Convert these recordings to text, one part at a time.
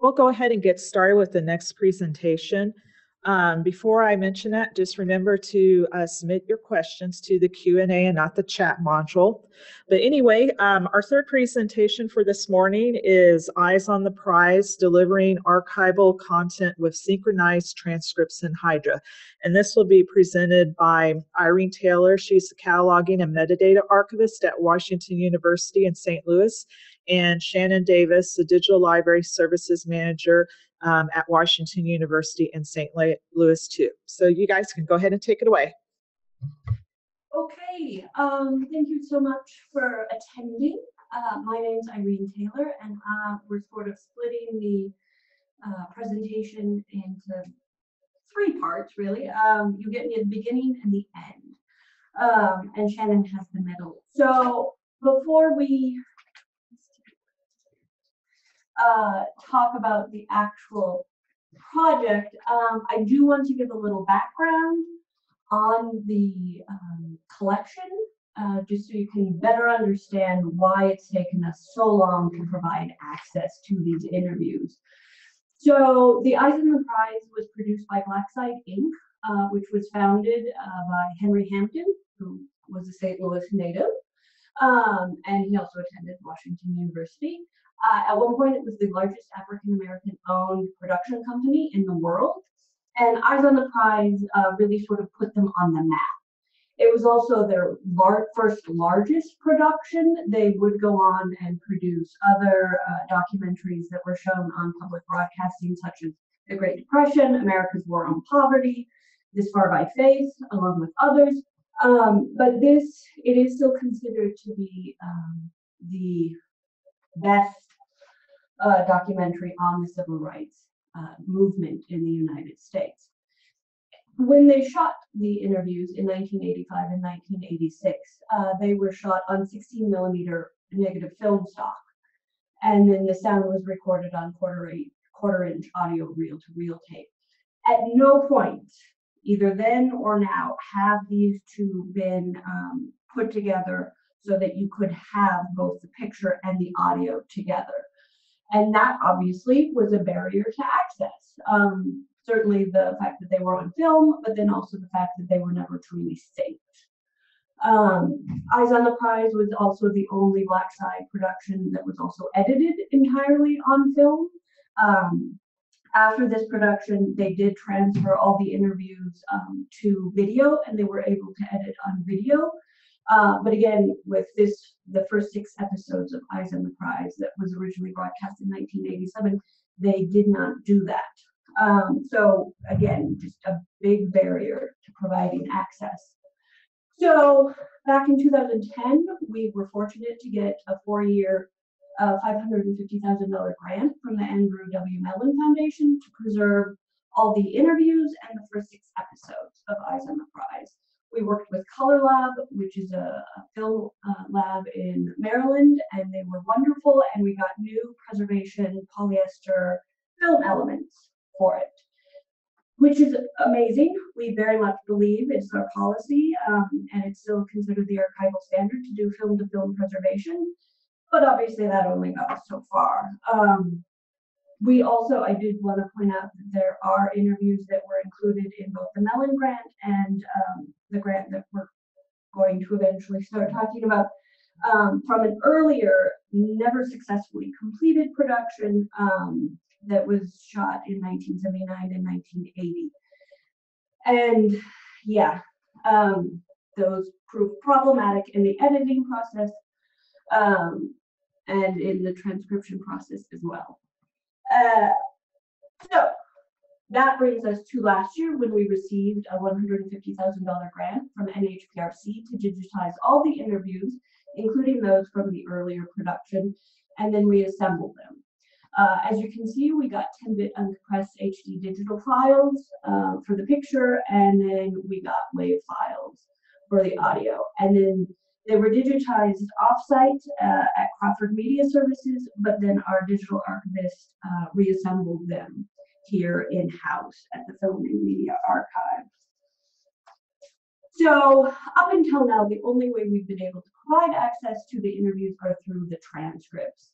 We'll go ahead and get started with the next presentation. Um, before I mention that, just remember to uh, submit your questions to the Q&A and not the chat module. But anyway, um, our third presentation for this morning is Eyes on the Prize, Delivering Archival Content with Synchronized Transcripts in Hydra. And this will be presented by Irene Taylor. She's the Cataloging and Metadata Archivist at Washington University in St. Louis and Shannon Davis, the Digital Library Services Manager um, at Washington University in St. Louis, too. So you guys can go ahead and take it away. Okay, um, thank you so much for attending. Uh, my name is Irene Taylor, and uh, we're sort of splitting the uh, presentation into three parts, really. Um, you get me the beginning and the end, um, and Shannon has the middle. So before we uh, talk about the actual project, um, I do want to give a little background on the um, collection, uh, just so you can better understand why it's taken us so long to provide access to these interviews. So the Eyes on the Prize was produced by Blackside Inc., uh, which was founded uh, by Henry Hampton, who was a St. Louis native, um, and he also attended Washington University. Uh, at one point, it was the largest African American owned production company in the world. And Eyes on the Prize uh, really sort of put them on the map. It was also their lar- first largest production. They would go on and produce other uh, documentaries that were shown on public broadcasting, such as The Great Depression, America's War on Poverty, This Far by Faith, along with others. Um, but this, it is still considered to be um, the best uh, documentary on the civil rights uh, movement in the United States. When they shot the interviews in 1985 and 1986, uh, they were shot on 16 millimeter negative film stock. And then the sound was recorded on quarter, eight, quarter inch audio reel to reel tape. At no point, either then or now, have these two been um, put together so that you could have both the picture and the audio together. And that obviously was a barrier to access. Um, certainly the fact that they were on film, but then also the fact that they were never truly synced. Um, Eyes on the Prize was also the only Blackside production that was also edited entirely on film. Um, after this production, they did transfer all the interviews um, to video and they were able to edit on video. Uh, but again, with this, the first six episodes of Eyes on the Prize that was originally broadcast in 1987, they did not do that. Um, so again, just a big barrier to providing access. So back in 2010, we were fortunate to get a four-year, uh, $550,000 grant from the Andrew W. Mellon Foundation to preserve all the interviews and the first six episodes of Eyes on the Prize. We worked with Colorlab, which is a, a film uh, lab in Maryland, and they were wonderful. And we got new preservation polyester film elements for it, which is amazing. We very much believe it's our policy, um, and it's still considered the archival standard to do film to film preservation. But obviously, that only got us so far. Um, we also, I did want to point out that there are interviews that were included in both the Mellon grant and um, the grant that we're going to eventually start talking about um, from an earlier, never successfully completed production um, that was shot in 1979 and 1980. And yeah, um, those proved problematic in the editing process um, and in the transcription process as well. Uh, so that brings us to last year when we received a $150,000 grant from NHPRC to digitize all the interviews, including those from the earlier production, and then reassemble them. Uh, as you can see, we got 10-bit uncompressed HD digital files uh, for the picture, and then we got WAV files for the audio. And then they were digitized offsite uh, at Crawford Media Services, but then our digital archivist uh, reassembled them here in-house at the Film and Media Archive. So up until now, the only way we've been able to provide access to the interviews are through the transcripts.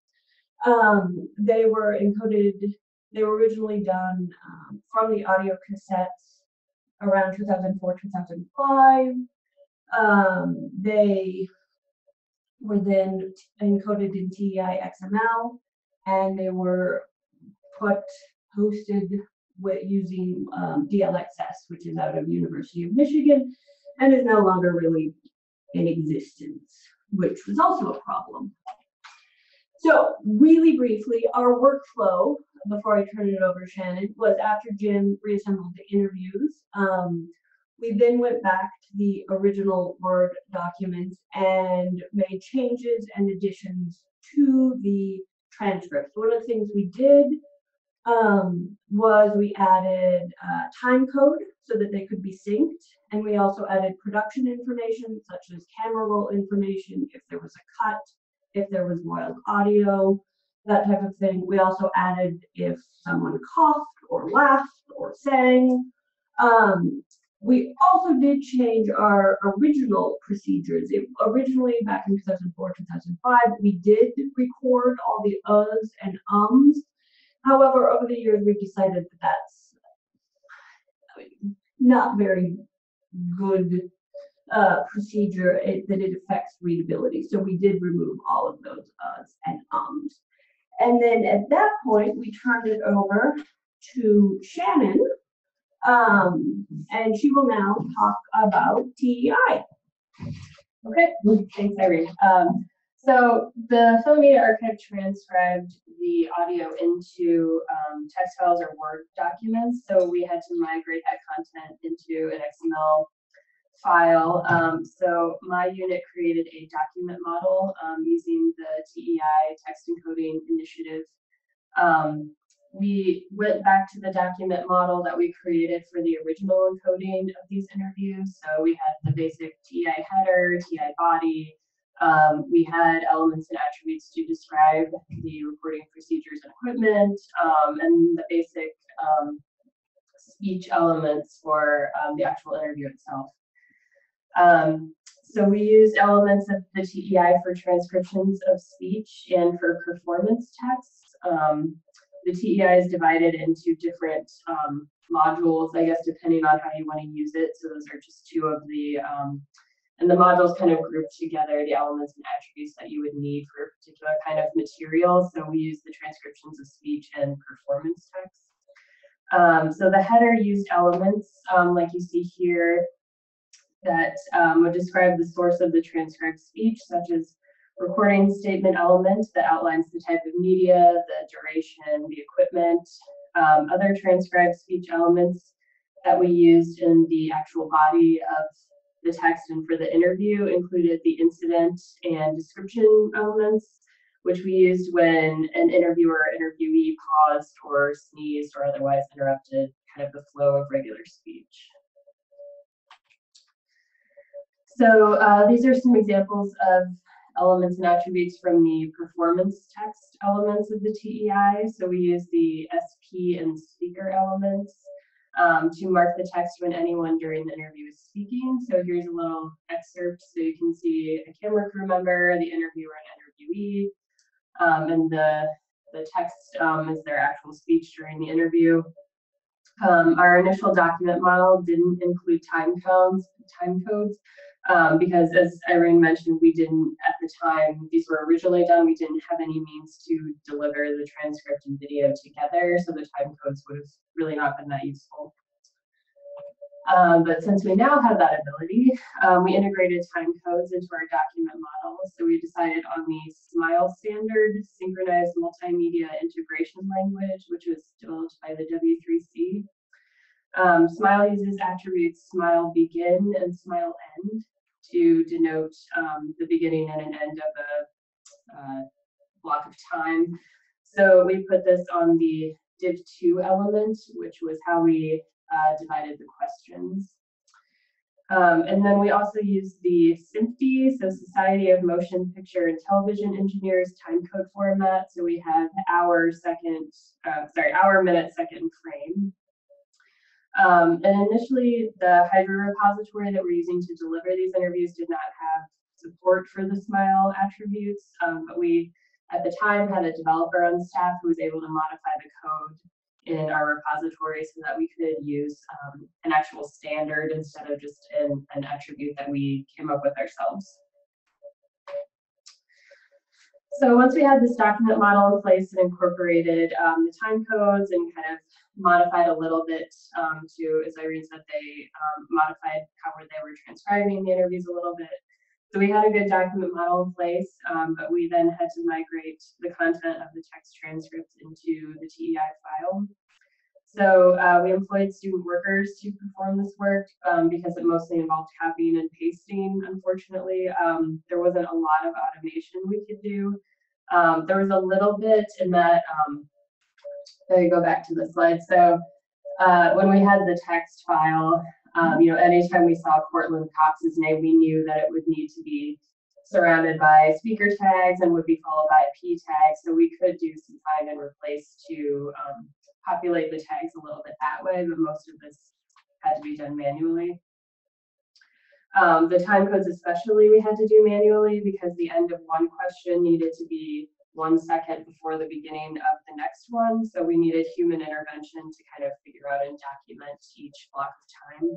Um, they were encoded They were originally done um, from the audio cassettes around 2004, 2005. Um, they were then encoded in TEI XML and they were put hosted with using um, DLXS, which is out of University of Michigan and is no longer really in existence, which was also a problem. So really briefly, our workflow before I turn it over to Shannon was after Jim reassembled the interviews. Um, we then went back to the original Word documents and made changes and additions to the transcripts. One of the things we did um, was we added uh, time code so that they could be synced. And we also added production information such as camera roll information, if there was a cut, if there was wild audio, that type of thing. We also added if someone coughed or laughed or sang. Um, we also did change our original procedures. It, originally, back in 2004, 2005, we did record all the uhs and ums. However, over the years, we've decided that that's not very good uh, procedure, it, that it affects readability. So we did remove all of those uhs and ums. And then at that point, we turned it over to Shannon, um, and she will now talk about TEI. Okay, thanks, Irene. Um, so the Film Media Archive transcribed the audio into um, text files or Word documents. So we had to migrate that content into an XML file. Um, so my unit created a document model um, using the TEI text encoding initiative. Um, we went back to the document model that we created for the original encoding of these interviews. So we had the basic TEI header, TEI body. Um, we had elements and attributes to describe the recording procedures and equipment, um, and the basic um, speech elements for um, the actual interview itself. Um, so we used elements of the TEI for transcriptions of speech and for performance texts. Um, the TEI is divided into different modules, I guess, depending on how you want to use it. So those are just two of the, and the modules kind of group together the elements and attributes that you would need for a particular kind of material. So we use the transcriptions of speech and performance text. Um, so the header used elements, um, like you see here, that um, would describe the source of the transcribed speech, such as recording statement element that outlines the type of media, the duration, the equipment, um, other transcribed speech elements that we used in the actual body of the text and for the interview included the incident and description elements, which we used when an interviewer or interviewee paused or sneezed or otherwise interrupted kind of the flow of regular speech. So uh, these are some examples of elements and attributes from the performance text elements of the TEI. So we use the SP and speaker elements um, to mark the text when anyone during the interview is speaking. So here's a little excerpt so you can see a camera crew member, the interviewer and interviewee, um, and the, the text um, is their actual speech during the interview. Um, our initial document model didn't include time codes, time codes, um, because as Irene mentioned, we didn't at the time, these were originally done, we didn't have any means to deliver the transcript and video together, so the time codes would have really not been that useful. Um, but since we now have that ability, um, we integrated time codes into our document model. So we decided on the SMIL standard, Synchronized Multimedia Integration Language, which was developed by the W3C. Um, SMIL uses attributes SMIL begin and SMIL end to denote um, the beginning and an end of a uh, block of time. So we put this on the div2 element, which was how we uh, divided the questions. Um, and then we also use the SMPTE, so Society of Motion Picture and Television Engineers timecode format. So we have hour, second, uh, sorry, hour, minute, second frame. Um, and initially, the Hydra repository that we're using to deliver these interviews did not have support for the SMIL attributes, um, but we, at the time, had a developer on staff who was able to modify the code in our repository so that we could use um, an actual standard instead of just an, an attribute that we came up with ourselves. So once we had this document model in place and incorporated um, the time codes and kind of modified a little bit um, to, as Irene said, they um, modified how they were transcribing the interviews a little bit. So we had a good document model in place, um, but we then had to migrate the content of the text transcript into the TEI file. So uh, we employed student workers to perform this work um, because it mostly involved copying and pasting. Unfortunately, um, there wasn't a lot of automation we could do. Um, there was a little bit in that. There you go back to the slide. So uh, when we had the text file, um, you know, anytime we saw Courtland Cox's name, we knew that it would need to be surrounded by speaker tags and would be followed by a P tag. So we could do some find and replace to um, populate the tags a little bit that way, but most of this had to be done manually. Um, the time codes especially we had to do manually because the end of one question needed to be one second before the beginning of the next one. So we needed human intervention to kind of figure out and document each block of time.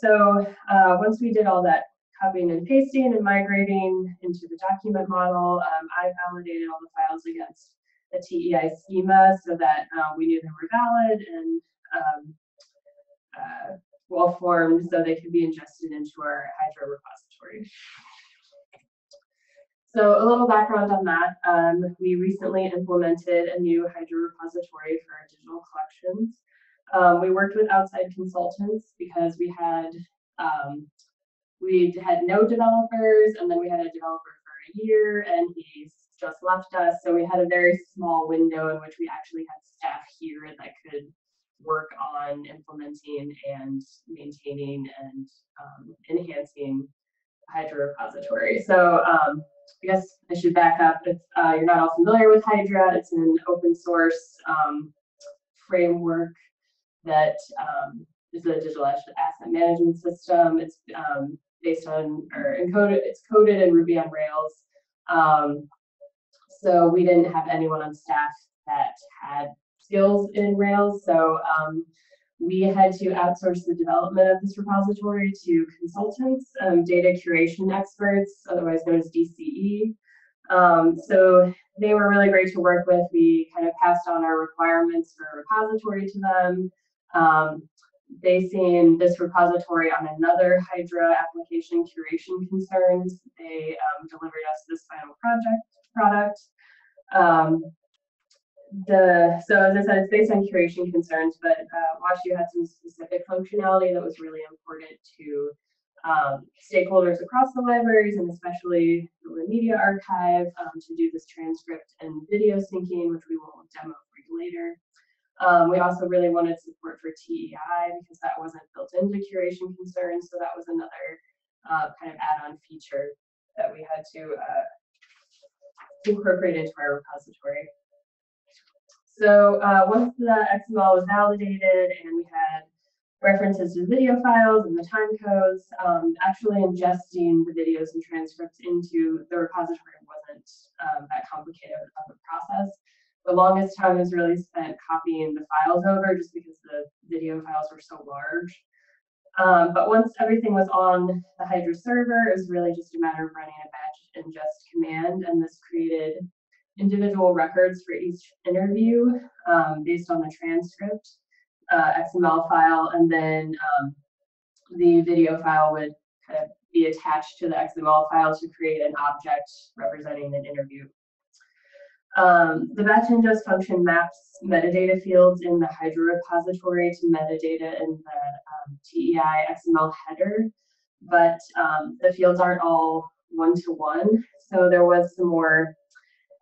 So uh, once we did all that copying and pasting and migrating into the document model, um, I validated all the files against the TEI schema so that uh, we knew they were valid and um, uh, well formed so they could be ingested into our Hydra repository. So a little background on that. Um, we recently implemented a new Hydra repository for our digital collections. Um, we worked with outside consultants because we had um, we had no developers and then we had a developer for a year and he's just left us. So we had a very small window in which we actually had staff here that could work on implementing and maintaining and um, enhancing Hydra repository. So um, I guess I should back up. If uh, you're not all familiar with Hydra, it's an open source um, framework that um, is a digital asset management system. It's um, based on or encoded. It's coded in Ruby on Rails. Um, so we didn't have anyone on staff that had skills in Rails. So um, we had to outsource the development of this repository to consultants, um, data curation experts, otherwise known as DCE. Um, so they were really great to work with. We kind of passed on our requirements for a repository to them. Um, basing this repository on another Hydra application curation concerns, they um, delivered us this final project product. Um, the so as I said, it's based on curation concerns, but uh, WashU had some specific functionality that was really important to um, stakeholders across the libraries and especially the Media Archive um, to do this transcript and video syncing, which we will demo for you later. Um, we also really wanted support for TEI because that wasn't built into curation concerns, so that was another uh, kind of add-on feature that we had to uh, incorporate into our repository. So uh, once the XML was validated and we had references to video files and the time codes, um, actually ingesting the videos and transcripts into the repository wasn't um, that complicated of a process. The longest time was really spent copying the files over just because the video files were so large. Um, but once everything was on the Hydra server, it was really just a matter of running a batch ingest command, and this created individual records for each interview um, based on the transcript uh, XML file, and then um, the video file would kind of be attached to the XML file to create an object representing an interview. Um, the batch ingest function maps metadata fields in the Hydra repository to metadata in the um, TEI XML header, but um, the fields aren't all one-to-one, -one, so there was some more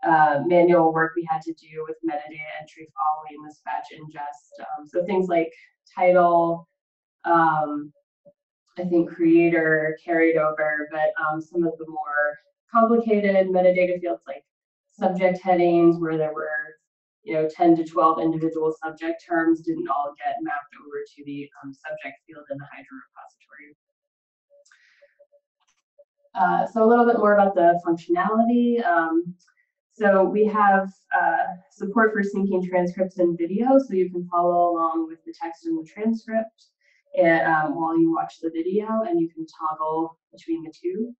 uh, manual work we had to do with metadata entry following this batch ingest. Um, so things like title, um, I think creator carried over, but um, some of the more complicated metadata fields like subject headings where there were you know 10 to 12 individual subject terms didn't all get mapped over to the um, subject field in the Hydra repository. Uh, so a little bit more about the functionality. Um, So we have uh, support for syncing transcripts and video, so you can follow along with the text and the transcript eh, um, while you watch the video, and you can toggle between the two.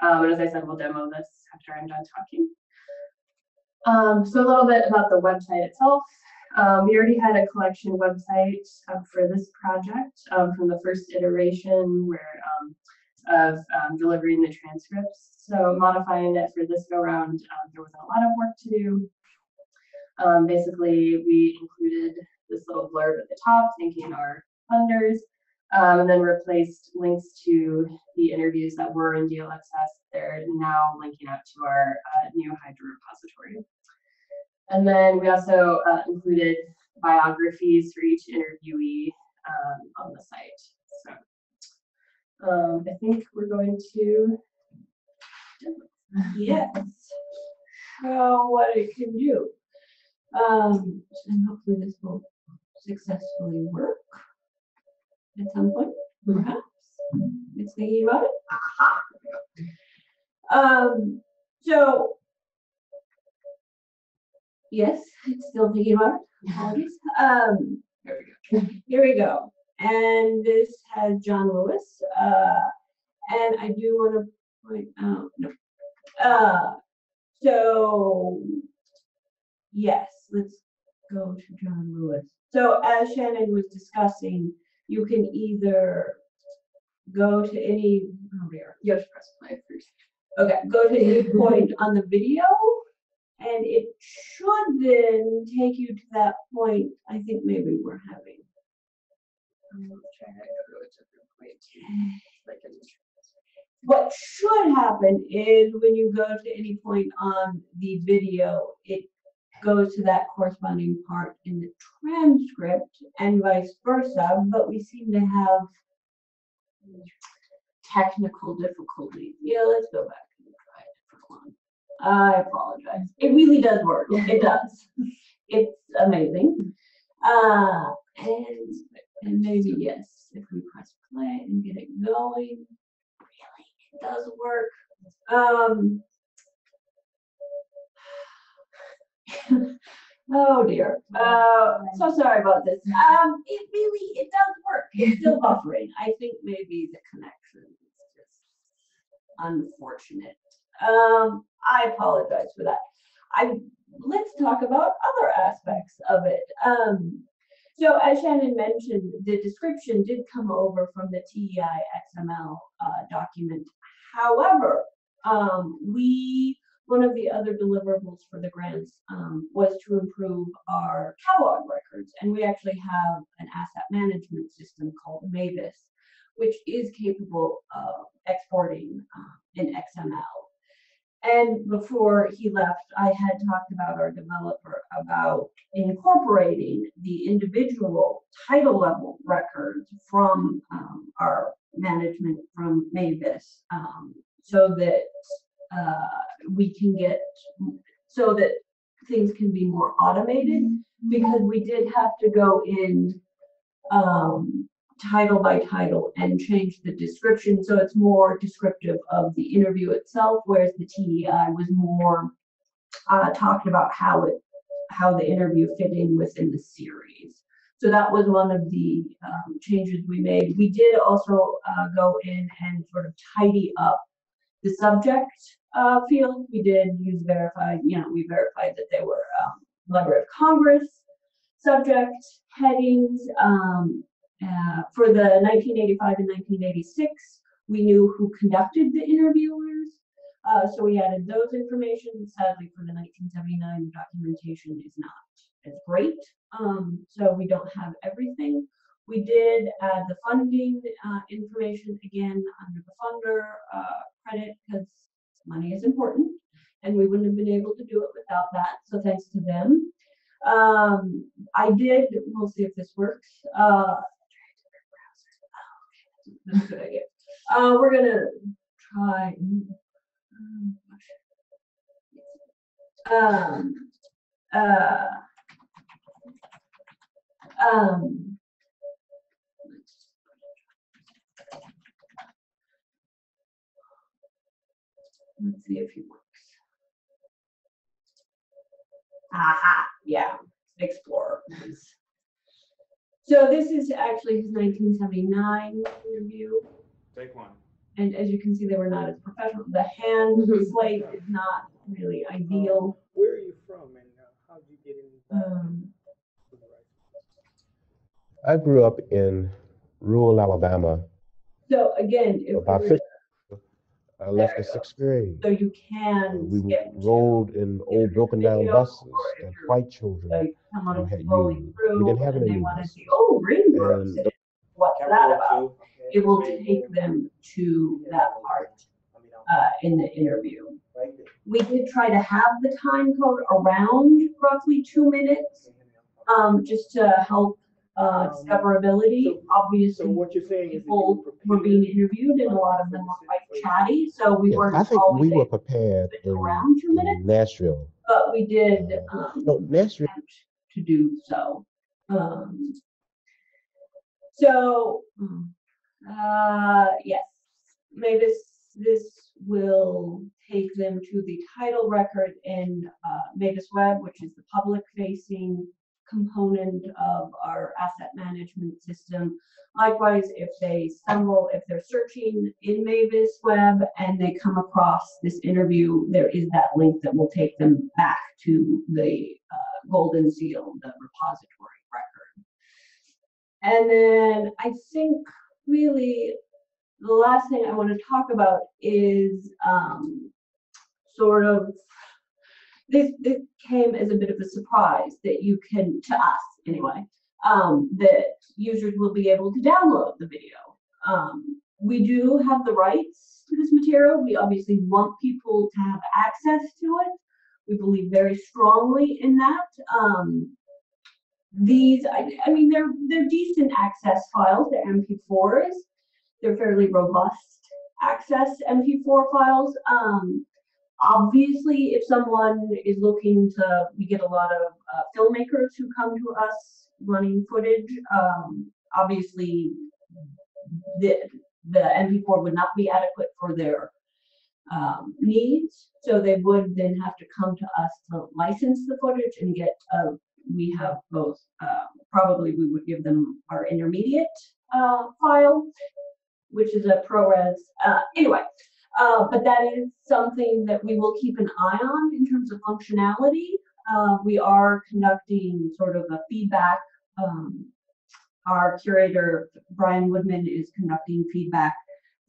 Um, and as I said, we'll demo this after I'm done talking. Um, so a little bit about the website itself. Um, we already had a collection website uh, for this project um, from the first iteration where um, of um, delivering the transcripts. So modifying it for this go round, um, there wasn't a lot of work to do. Um, basically, we included this little blurb at the top thanking our funders, um, and then replaced links to the interviews that were in DLXS. They're now linking up to our uh, new Hydra repository. And then we also uh, included biographies for each interviewee um, on the site. Um, I think we're going to. Yes. Show what it can do. Um, and hopefully this will successfully work at some point, perhaps. It's thinking about it. Aha. Um, so. Yes, it's still thinking about it. Apologies. Um, There we go. here we go. And this has John Lewis. Uh, and I do want to point out, no. Uh, so, yes, let's go to John Lewis. So as Shannon was discussing, you can either go to any, oh dear, You have to press play first. Okay, go to any point on the video, and it should then take you to that point, I think maybe we're having. What should happen is when you go to any point on the video, it goes to that corresponding part in the transcript and vice versa, but we seem to have technical difficulties. Yeah, let's go back and try a different one. I apologize. It really does work. It does. It's amazing. Uh, and, and maybe yes, if we press play and get it going, really, it does work. Um, oh dear. Uh, so sorry about this. Um, it really, it does work. It's still buffering. I think maybe the connection is just unfortunate. Um, I apologize for that. I, let's talk about other aspects of it. Um, so as Shannon mentioned, the description did come over from the TEI XML uh, document. However, um, we, one of the other deliverables for the grants um, was to improve our catalog records. And we actually have an asset management system called Mavis, which is capable of exporting uh, in XML. And before he left, I had talked about our developer about incorporating the individual title level records from um, our management from Mavis um, so that uh, we can get, so that things can be more automated because we did have to go in um, title by title and change the description so it's more descriptive of the interview itself, whereas the TEI was more uh, talking about how it how the interview fit in within the series. So that was one of the um, changes we made. We did also uh, go in and sort of tidy up the subject uh, field. We did use verified, you know, we verified that they were um, of Congress subject headings. Um, uh, for the 1985 and 1986, we knew who conducted the interviewers. Uh, so we added those information. Sadly, for the 1979, the documentation is not as great. Um, so we don't have everything. We did add the funding uh, information again under the funder uh, credit because money is important and we wouldn't have been able to do it without that. So thanks to them. Um, I did, we'll see if this works. Uh, that's a good idea. Uh, we're gonna try. Um, uh, um, let's see if he works. Aha, yeah, Explorer. So this is actually his nineteen seventy-nine interview. Take one. And as you can see, they were not as professional. The hand Mhm. slate is not really ideal. Where are you from and uh, how'd you get involved? Um, with the rice? I grew up in rural Alabama. so again, if About we- 50, I left There the you go. sixth grade. so you can We skip to rolled in old broken down buses or that white children. like someone had rolling used. We didn't have any they want to see, oh, Greenbrooks, And what's that about? two. It will take them to that part uh, in the interview. We did try to have the time code around roughly two minutes, um, just to help uh, discoverability. So- So Obviously, what you're saying is that you people were were being prepared. interviewed and a lot of them were quite chatty, so we yeah, weren't I think always we were able prepared fit in, around two minutes. in Nashville. But we did, um, No, Nashville. attempt to do so. Um, so, mm, uh, yes, maybe this, this will take them to the title record in, uh, Mavis Web, which is the public facing component of our asset management system. Likewise, if they stumble, if they're searching in Mavis Web and they come across this interview, there is that link that will take them back to the uh, Golden Seal, the repository record. And then I think really the last thing I want to talk about is um, sort of this this came as a bit of a surprise that you can to us anyway um, that users will be able to download the video. Um, we do have the rights to this material. We obviously want people to have access to it. We believe very strongly in that. Um, these, I, I mean, they're they're decent access files. They're MP4s. They're fairly robust access MP4 files. Um, obviously, if someone is looking to, we get a lot of uh, filmmakers who come to us running footage. Um, obviously, the the MP4 would not be adequate for their um, needs, so they would then have to come to us to license the footage and get. Uh, we have both. Uh, probably we would give them our intermediate uh, file, which is a ProRes. Uh, anyway, uh, but that is something that we will keep an eye on in terms of functionality. Uh, we are conducting sort of a feedback. Um, our curator, Brian Woodman, is conducting feedback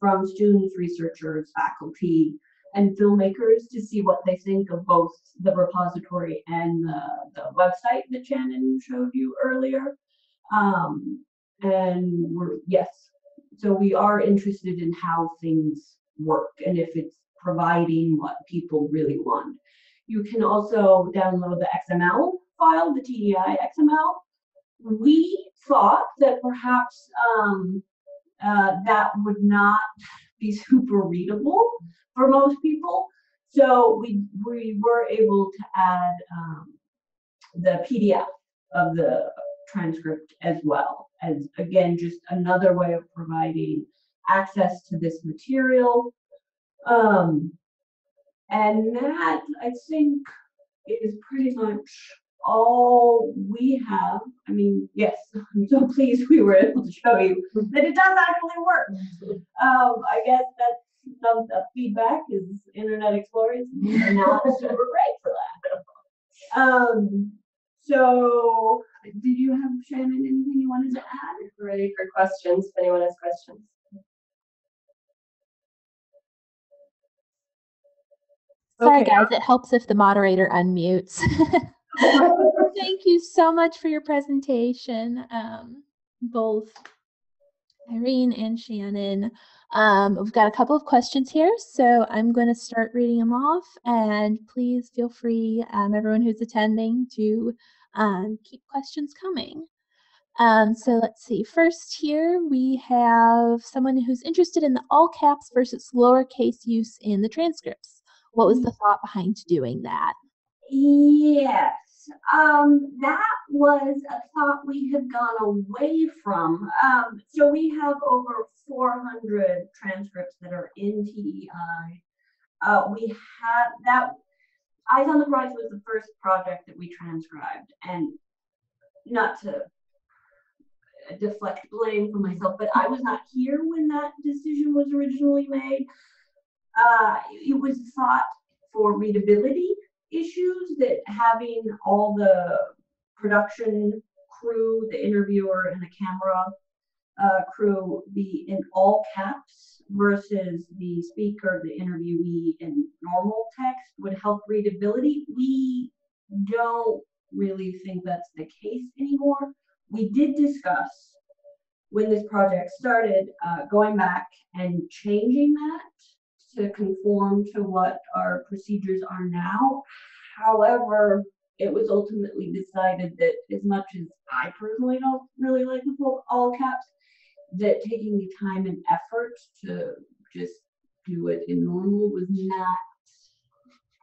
from students, researchers, faculty, and filmmakers to see what they think of both the repository and the, the website that Shannon showed you earlier. Um, and we're, yes, so we are interested in how things work and if it's providing what people really want. You can also download the XML file, the TEI XML. We thought that perhaps um, uh, that would not be super readable for most people. So we we were able to add um, the PDF of the transcript as well as again just another way of providing access to this material. Um, and that I think is pretty much all we have. I mean, yes, I'm so pleased we were able to show you that it does actually work. Um, I guess that's some feedback is Internet Explorer is not super great for that. Um, so did you have Shannon anything you wanted to add? Ready for questions, if anyone has questions. Sorry, Okay. guys, it helps if the moderator unmutes. Thank you so much for your presentation, um, both Irene and Shannon. Um, we've got a couple of questions here, so I'm going to start reading them off. And please feel free, um, everyone who's attending, to um, keep questions coming. Um, so let's see. First, here we have someone who's interested in the all caps versus lowercase use in the transcripts. What was the thought behind doing that? Yes, um, that was a thought we had gone away from. Um, so we have over 400 transcripts that are in TEI. Uh, we have that. Eyes on the Prize was the first project that we transcribed, and not to deflect blame for myself, but I was not here when that decision was originally made. Uh, it was thought for readability issues that having all the production crew, the interviewer, and the camera uh, crew be in all caps versus the speaker, the interviewee in normal text would help readability. We don't really think that's the case anymore. We did discuss when this project started, uh, going back and changing that to conform to what our procedures are now. However, it was ultimately decided that as much as I personally don't really like the full all caps, that taking the time and effort to just do it in normal was not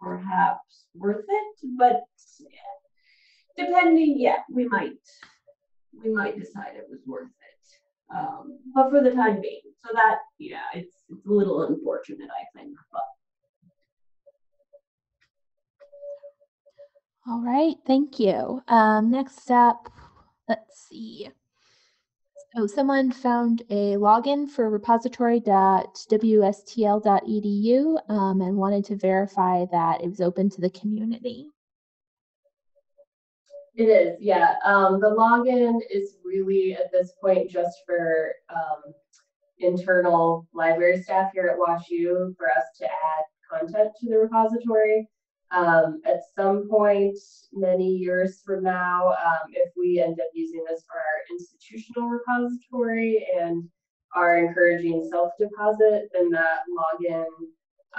perhaps worth it, but depending, yeah, we might, we might decide it was worth it. Um, but for the time being, so that, yeah, it's, it's a little unfortunate, I think, but. All right, thank you. Um, next up, let's see. So someone found a login for repository.wustl.edu um, and wanted to verify that it was open to the community. It is, yeah. Um, the login is really at this point just for um, internal library staff here at WashU for us to add content to the repository. Um, at some point, many years from now, um, if we end up using this for our institutional repository and are encouraging self-deposit, then that login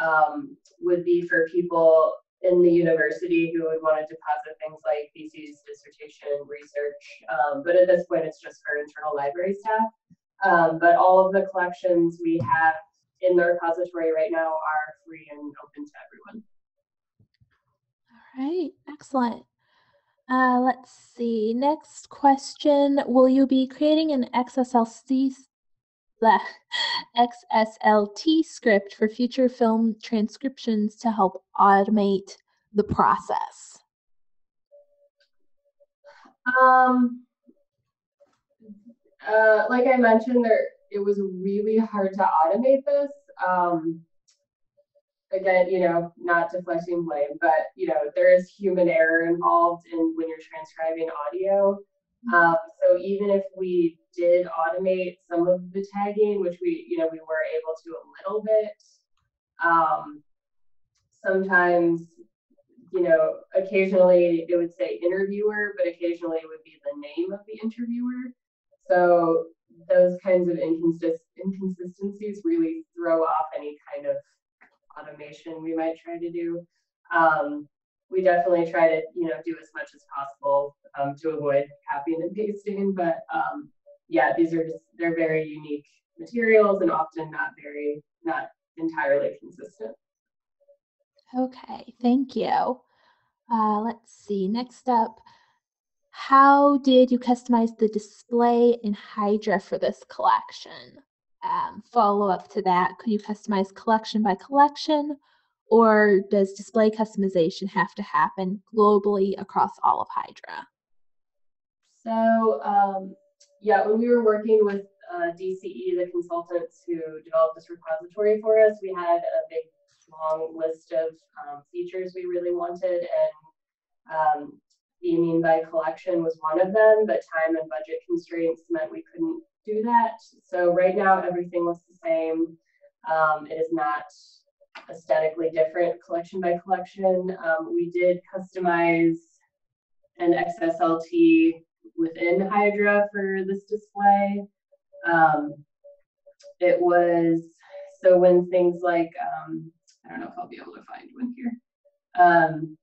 um, would be for people in the university who would want to deposit things like theses, dissertation, research. Um, but at this point, it's just for internal library staff. Um, but all of the collections we have in the repository right now are free and open to everyone. All right, excellent. Uh, let's see. Next question. Will you be creating an XSLC, bleh, XSLT script for future film transcriptions to help automate the process? Um, uh, like I mentioned, there it was really hard to automate this. Um, again, you know, not deflecting blame, but you know, there is human error involved in when you're transcribing audio. Um, so even if we did automate some of the tagging, which we, you know, we were able to a little bit, um, sometimes, you know, occasionally it would say interviewer, but occasionally it would be the name of the interviewer. So those kinds of inconsist- inconsistencies really throw off any kind of automation we might try to do. Um, we definitely try to, you know, do as much as possible um, to avoid copying and pasting. But um, yeah, these are just they're very unique materials and often not very not entirely consistent. Okay, thank you. Uh, let's see. Next up, how did you customize the display in Hydra for this collection? Um, follow up to that, could you customize collection by collection, or does display customization have to happen globally across all of Hydra? So um, yeah, when we were working with uh, DCE, the consultants who developed this repository for us, we had a big long list of um, features we really wanted, and um, theming by collection was one of them. But time and budget constraints meant we couldn't do that. So right now, everything looks the same. Um, it is not aesthetically different collection by collection. Um, we did customize an XSLT within Hydra for this display. Um, it was, so when things like, um, I don't know if I'll be able to find one here. Um,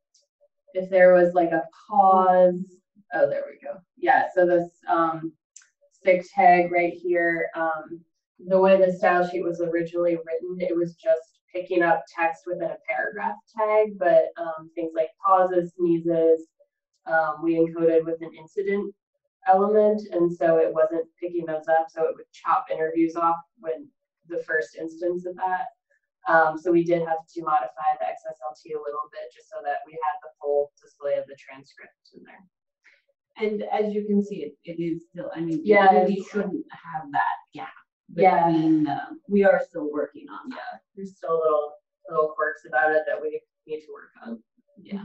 if there was like a pause, oh, there we go. Yeah, so this um, tag right here, um, the way the style sheet was originally written, it was just picking up text within a paragraph tag, but um, things like pauses, sneezes, um, we encoded with an incident element, and so it wasn't picking those up, so it would chop interviews off when the first instance of that. Um, so we did have to modify the XSLT a little bit just so that we had the full display of the transcript in there. And as you can see, it, it is still, I mean, Yeah, we really shouldn't have that gap. Yeah. Between, uh, we are still working on that. Yeah, there's still little, little quirks about it that we need to work on. Yeah.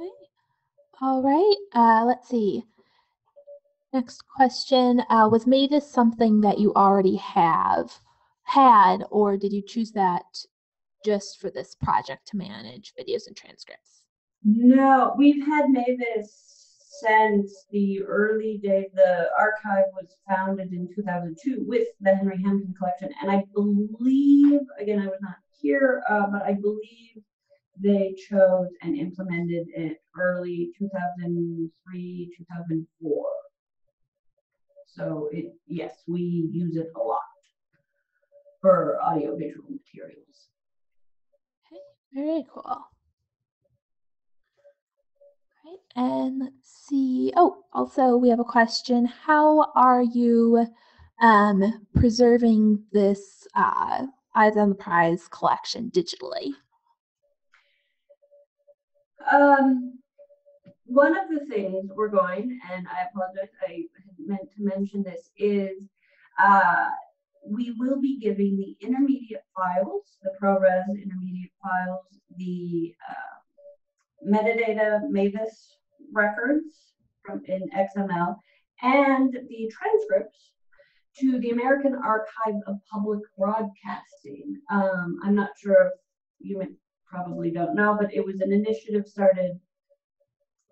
Okay. All right. Uh, let's see. Next question. Uh, was Mavis something that you already have had, or did you choose that just for this project to manage videos and transcripts? No, we've had Mavis since the early day. The archive was founded in two thousand two with the Henry Hampton collection, and I believe, again, I was not here, uh, but I believe they chose and implemented it early two thousand three, two thousand four. So it, yes, we use it a lot for audiovisual materials. Okay, Very cool. Right, and let's see. Oh, also we have a question. How are you um, preserving this uh, Eyes on the Prize collection digitally? Um, one of the things we're going, and I apologize, I meant to mention this, is uh, we will be giving the intermediate files, the ProRes intermediate files, the uh, metadata Mavis records from in XML, and the transcripts to the American Archive of Public Broadcasting. Um, I'm not sure if you probably don't know, but it was an initiative started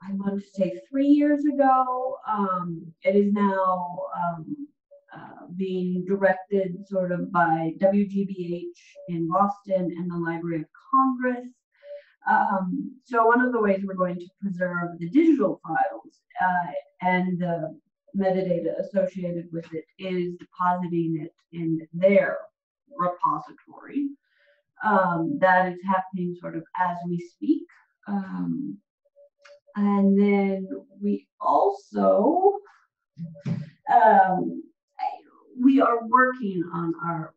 I want to say three years ago. Um, it is now um, uh, being directed sort of by WGBH in Boston and the Library of Congress. Um, so one of the ways we're going to preserve the digital files uh, and the metadata associated with it is depositing it in their repository. Um, that is happening sort of as we speak. Um, and then we also, um, we are working on our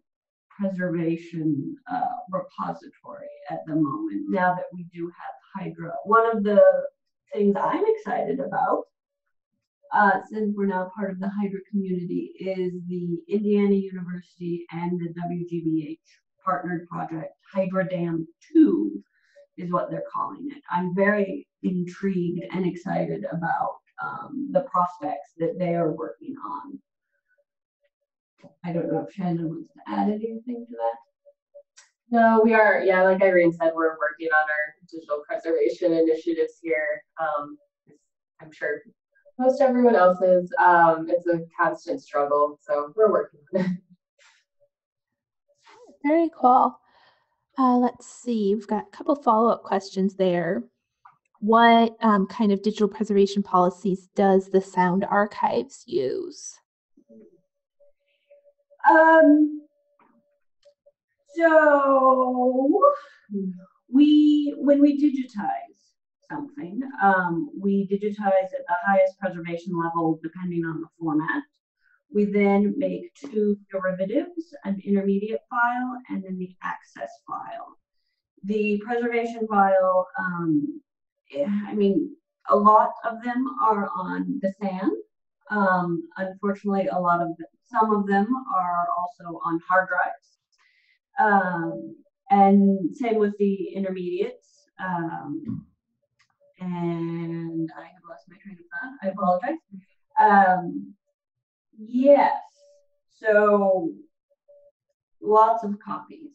preservation uh, repository at the moment, now that we do have Hydra. One of the things I'm excited about, uh, since we're now part of the Hydra community, is the Indiana University and the WGBH partnered project, Hydra Dam 2 is what they're calling it. I'm very intrigued and excited about um, the prospects that they are working on. I don't know if Shannon wants to add anything to that. No, we are, yeah, like Irene said, we're working on our digital preservation initiatives here. Um, I'm sure most everyone else is. Um, it's a constant struggle, so we're working on it. Very cool. Uh, let's see, we've got a couple follow-up questions there. What um, kind of digital preservation policies does the Sound Archives use? Um, so we, when we digitize something, um, we digitize at the highest preservation level depending on the format. We then make two derivatives, an intermediate file and then the access file. The preservation file, um, I mean, a lot of them are on the SAN. Um, unfortunately, a lot of them, some of them are also on hard drives. Um, and same with the intermediates. Um, and I have lost my train of thought. I apologize. Um, yes. So lots of copies.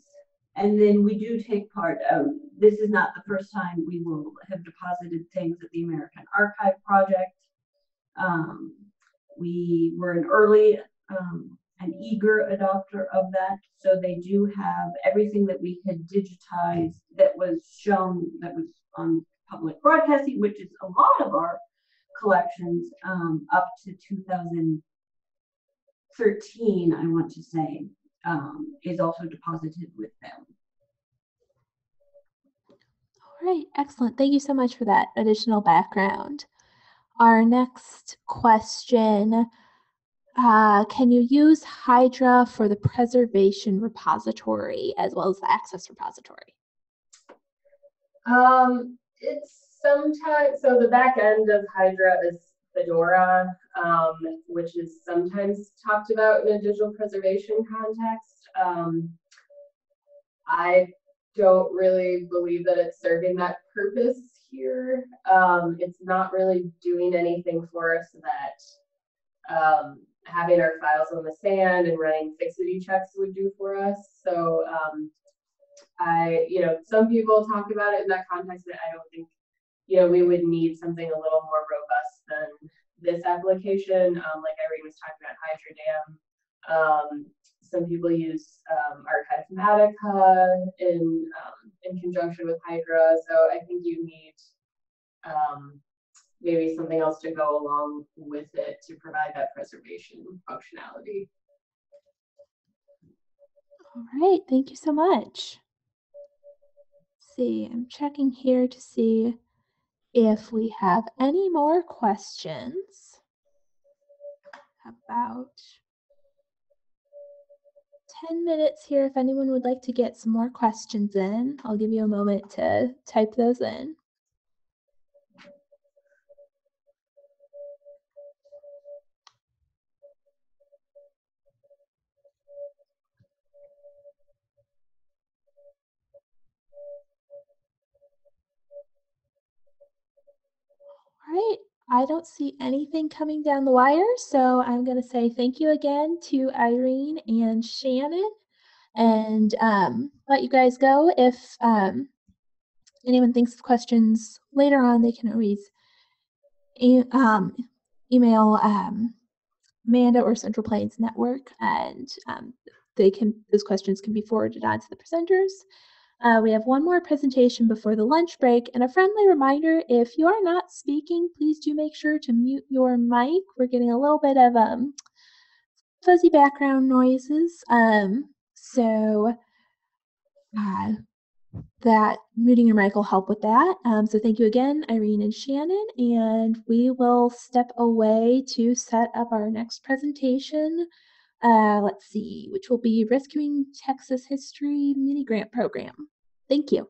And then we do take part, um, this is not the first time we will have deposited things at the American Archive Project. Um, we were an early, um, an eager adopter of that. So they do have everything that we had digitized that was shown, that was on public broadcasting, which is a lot of our collections, um, up to two thousand thirteen, I want to say, um, is also deposited with them. All right, excellent. Thank you so much for that additional background. Our next question uh, can you use Hydra for the preservation repository as well as the access repository? Um, it's sometimes, so the back end of Hydra is Fedora, um, which is sometimes talked about in a digital preservation context. Um, I don't really believe that it's serving that purpose here. Um, it's not really doing anything for us that um, having our files on the SAN and running fixity checks would do for us. So um, I, you know, some people talk about it in that context, but I don't think, you know, we would need something a little more robust than this application. Um, like Irene was talking about Hydra Dam. Um, some people use um, in um, in conjunction with Hydra. So I think you need um, maybe something else to go along with it to provide that preservation functionality. All right, thank you so much. Let's see, I'm checking here to see if we have any more questions about 10 minutes here. If anyone would like to get some more questions in, I'll give you a moment to type those in. All right, I don't see anything coming down the wire, so I'm going to say thank you again to Irene and Shannon and um, let you guys go. If um, anyone thinks of questions later on, they can always e- um, email um, Amanda or Central Plains Network, and um, they can those questions can be forwarded on to the presenters. Uh, we have one more presentation before the lunch break, and a friendly reminder: if you are not speaking, please do make sure to mute your mic. We're getting a little bit of um, fuzzy background noises, um, so uh, that muting your mic will help with that. Um, so thank you again, Irene and Shannon, and we will step away to set up our next presentation. Uh, let's see, which will be Rescuing Texas History Mini Grant Program. Thank you.